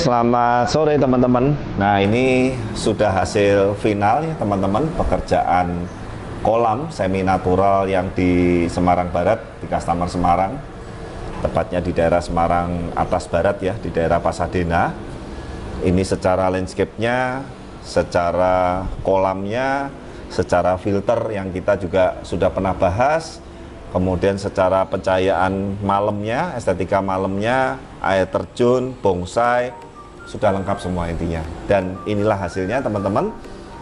selamat sore teman-teman. Nah, ini sudah hasil final ya teman-teman pekerjaan kolam semi natural yang di Semarang Barat di Customer Semarang. Tepatnya di daerah Semarang atas barat ya, di daerah Pasadena. Ini secara landscape-nya, secara kolamnya, secara filter yang kita juga sudah pernah bahas kemudian secara pencahayaan malamnya, estetika malamnya, air terjun, bonsai, sudah lengkap semua intinya. Dan inilah hasilnya teman-teman.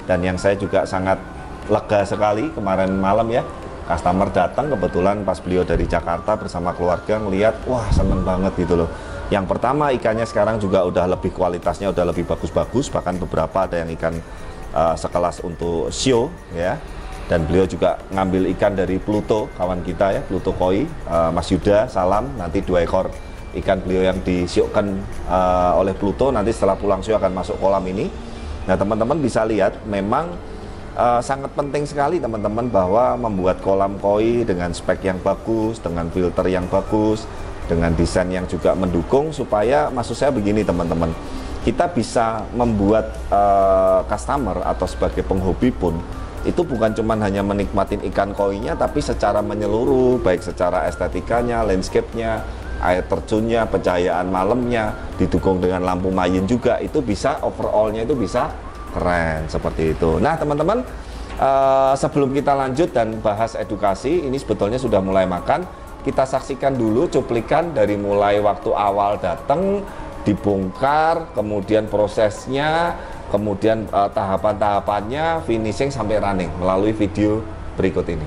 Dan yang saya juga sangat lega sekali kemarin malam ya, customer datang kebetulan pas beliau dari Jakarta bersama keluarga ngelihat, wah seneng banget gitu loh. Yang pertama ikannya sekarang juga udah lebih kualitasnya udah lebih bagus-bagus, bahkan beberapa ada yang ikan uh, sekelas untuk show ya dan beliau juga ngambil ikan dari Pluto kawan kita ya Pluto koi uh, Mas Yuda salam nanti dua ekor ikan beliau yang disiokkan uh, oleh Pluto nanti setelah pulang show akan masuk kolam ini. Nah teman-teman bisa lihat memang uh, sangat penting sekali teman-teman bahwa membuat kolam koi dengan spek yang bagus dengan filter yang bagus dengan desain yang juga mendukung supaya maksud saya begini teman-teman. Kita bisa membuat uh, customer atau sebagai penghobi pun itu bukan cuma hanya menikmatin ikan koinya tapi secara menyeluruh baik secara estetikanya, landscape-nya, air terjunnya, pencahayaan malamnya didukung dengan lampu mayin juga itu bisa overallnya itu bisa keren seperti itu. Nah teman-teman uh, sebelum kita lanjut dan bahas edukasi ini sebetulnya sudah mulai makan kita saksikan dulu cuplikan dari mulai waktu awal datang dibongkar kemudian prosesnya kemudian uh, tahapan-tahapannya finishing sampai running melalui video berikut ini.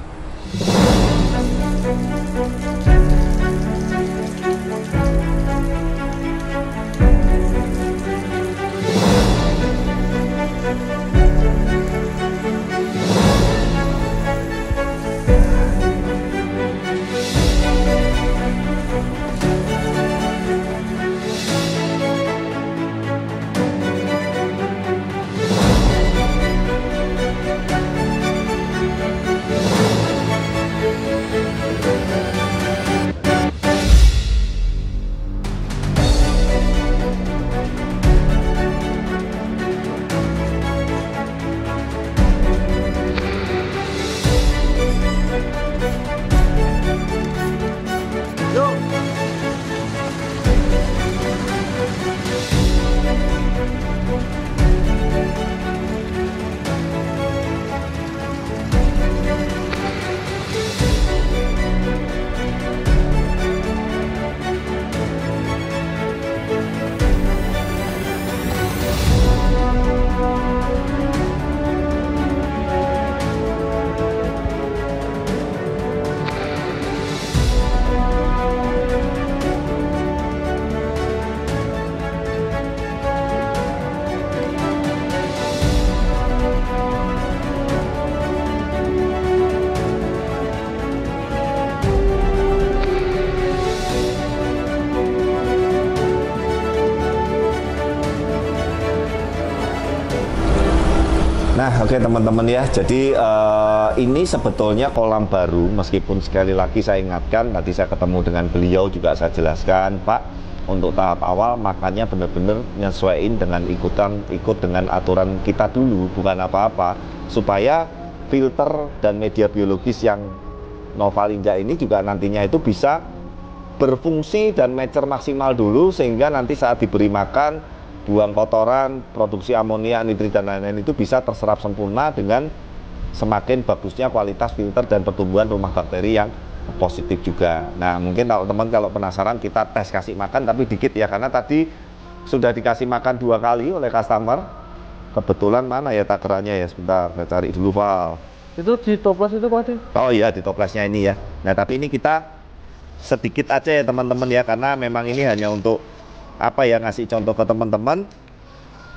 Nah, oke okay, teman-teman ya. Jadi uh, ini sebetulnya kolam baru, meskipun sekali lagi saya ingatkan, tadi saya ketemu dengan beliau juga saya jelaskan, Pak, untuk tahap awal makanya benar-benar nyesuaiin dengan ikutan ikut dengan aturan kita dulu, bukan apa-apa, supaya filter dan media biologis yang Novalinja ini juga nantinya itu bisa berfungsi dan mature maksimal dulu sehingga nanti saat diberi makan buang kotoran, produksi amonia, nitrit dan lain-lain itu bisa terserap sempurna dengan semakin bagusnya kualitas filter dan pertumbuhan rumah bakteri yang positif juga. Nah, mungkin kalau teman kalau penasaran kita tes kasih makan tapi dikit ya karena tadi sudah dikasih makan dua kali oleh customer. Kebetulan mana ya takarannya ya sebentar saya cari dulu Val. Itu di toples itu Pak Oh iya di toplesnya ini ya. Nah, tapi ini kita sedikit aja ya teman-teman ya karena memang ini hanya untuk apa ya ngasih contoh ke teman-teman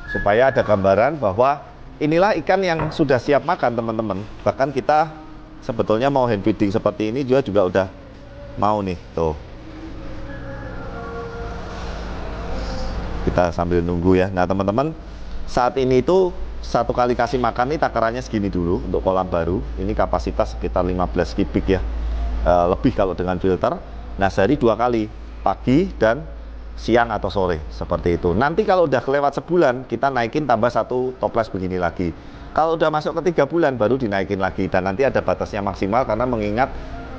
supaya ada gambaran bahwa inilah ikan yang sudah siap makan teman-teman. Bahkan kita sebetulnya mau hand feeding seperti ini juga juga udah mau nih tuh. Kita sambil nunggu ya. Nah teman-teman saat ini itu satu kali kasih makan nih takarannya segini dulu untuk kolam baru. Ini kapasitas sekitar 15 kubik ya. E, lebih kalau dengan filter. Nah sehari dua kali pagi dan siang atau sore seperti itu. Nanti kalau udah kelewat sebulan kita naikin tambah satu toples begini lagi. Kalau udah masuk ke tiga bulan baru dinaikin lagi dan nanti ada batasnya maksimal karena mengingat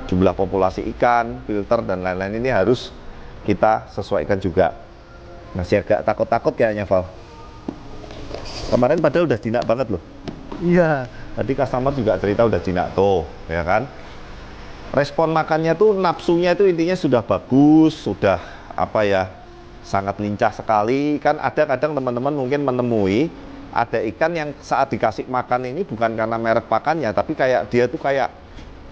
jumlah populasi ikan, filter dan lain-lain ini harus kita sesuaikan juga. Masih agak takut-takut kayaknya Val. Kemarin padahal udah jinak banget loh. Iya. Tadi customer juga cerita udah jinak tuh, ya kan? Respon makannya tuh nafsunya itu intinya sudah bagus, sudah apa ya, sangat lincah sekali. Kan ada kadang teman-teman mungkin menemui ada ikan yang saat dikasih makan ini bukan karena merek pakannya, tapi kayak dia tuh kayak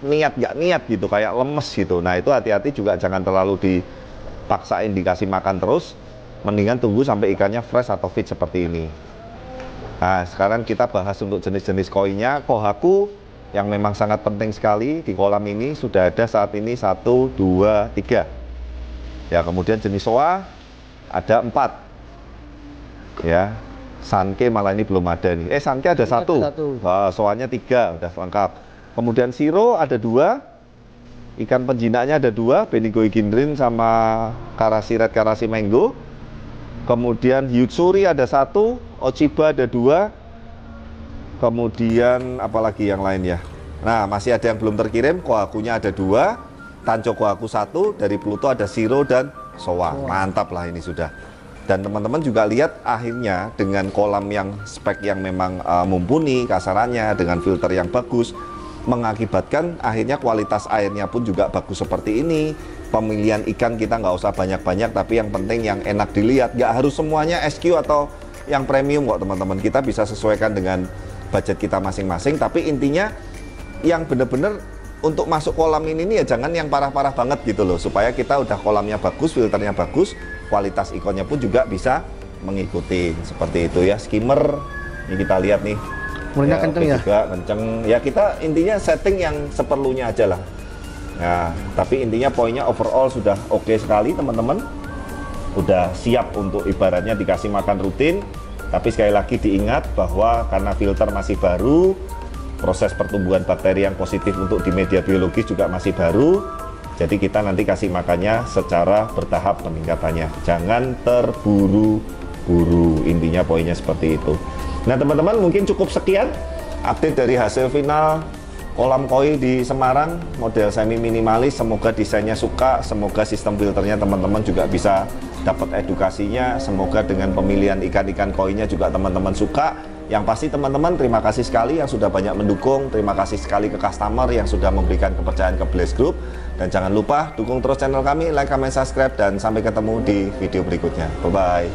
niat nggak niat gitu, kayak lemes gitu. Nah itu hati-hati juga jangan terlalu dipaksain dikasih makan terus. Mendingan tunggu sampai ikannya fresh atau fit seperti ini. Nah sekarang kita bahas untuk jenis-jenis koinnya. Kohaku yang memang sangat penting sekali di kolam ini sudah ada saat ini satu, dua, tiga. Ya kemudian jenis soa ada empat. Ya Sanke malah ini belum ada nih. Eh Sanke ada satu. satu. Soalnya tiga, udah lengkap. Kemudian Siro ada dua. Ikan penjinaknya ada dua, Benigo Igindrin sama Karasi Red Karasi Mango. Kemudian Yutsuri ada satu, Ochiba ada dua. Kemudian apalagi yang lain ya? Nah, masih ada yang belum terkirim, Kohakunya ada dua, Tanco Kohaku satu, dari Pluto ada Siro dan Soa. Mantap lah ini sudah. Dan teman-teman juga lihat akhirnya dengan kolam yang spek yang memang uh, mumpuni kasarannya dengan filter yang bagus mengakibatkan akhirnya kualitas airnya pun juga bagus seperti ini. Pemilihan ikan kita nggak usah banyak-banyak tapi yang penting yang enak dilihat. Nggak harus semuanya SQ atau yang premium kok teman-teman. Kita bisa sesuaikan dengan budget kita masing-masing tapi intinya yang benar-benar untuk masuk kolam ini nih ya jangan yang parah-parah banget gitu loh. Supaya kita udah kolamnya bagus filternya bagus kualitas ikonnya pun juga bisa mengikuti. Seperti itu ya skimmer. Ini kita lihat nih. Mulanya ya, kenceng ya? juga kenceng. Ya kita intinya setting yang seperlunya aja lah. Nah tapi intinya poinnya overall sudah oke sekali teman-teman. Udah siap untuk ibaratnya dikasih makan rutin. Tapi sekali lagi diingat bahwa karena filter masih baru proses pertumbuhan bakteri yang positif untuk di media biologis juga masih baru. Jadi kita nanti kasih makannya secara bertahap peningkatannya. Jangan terburu-buru. Intinya poinnya seperti itu. Nah teman-teman mungkin cukup sekian update dari hasil final kolam koi di Semarang. Model semi minimalis semoga desainnya suka semoga sistem filternya teman-teman juga bisa dapat edukasinya semoga dengan pemilihan ikan-ikan koinya juga teman-teman suka yang pasti teman-teman terima kasih sekali yang sudah banyak mendukung. Terima kasih sekali ke customer yang sudah memberikan kepercayaan ke Blaze Group. Dan jangan lupa dukung terus channel kami like, comment, subscribe dan sampai ketemu di video berikutnya. Bye bye